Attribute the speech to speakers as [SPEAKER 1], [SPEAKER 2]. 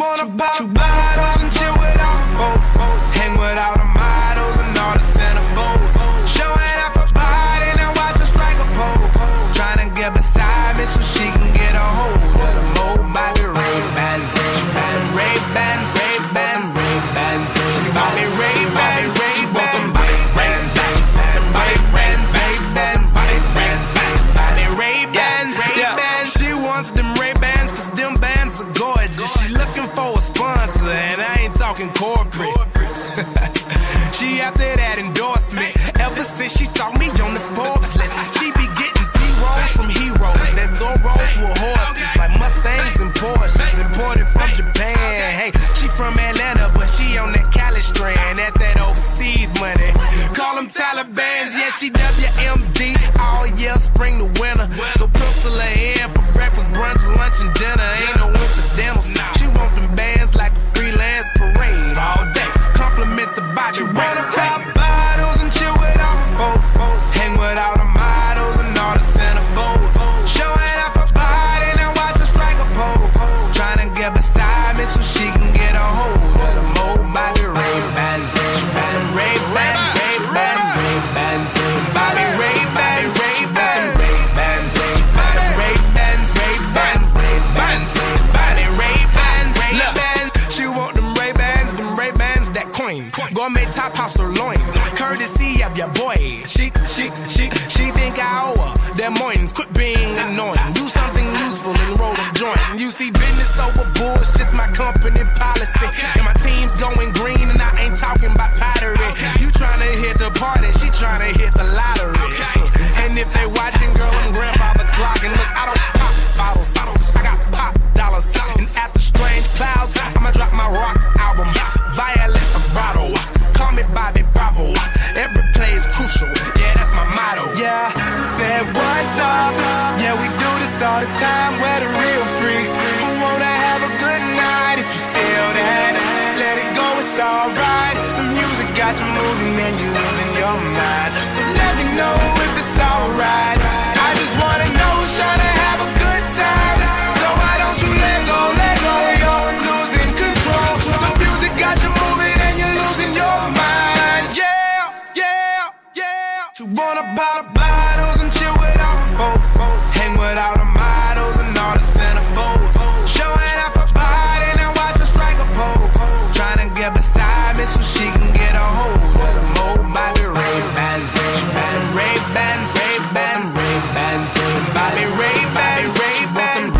[SPEAKER 1] wanna pop bottles Corporate. she after that endorsement. Ever since she saw me on the Forbes list, she be getting zeros from heroes. That Zoros with horses, like Mustangs and Porsches, imported from Japan. Hey, she from Atlanta, but she on that Cali strand. That's that overseas money. Call them Taliban's, yeah, she WMD all year, spring to winter. So pencil her in for breakfast, brunch, lunch, and dinner. You. Coin. Gourmet top house or loin. Courtesy of your boy. She, she, she, she think I owe her. Mornings, quit being annoying. Do something useful and roll a joint. You see, business over bullshit's my company policy. And my team's going green, said what's up? Yeah, we do this all the time. We're the real freaks who wanna have a good night. If you feel that, let it go. It's alright. The music got you moving and you're losing your mind. So let me know get beside me so she can get a hold of the mode by the Ray-Bans. She got them Ray-Bans, Ray-Bans, Ray-Bans. Bobby Ray-Bans, Ray-Bans.